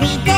every day.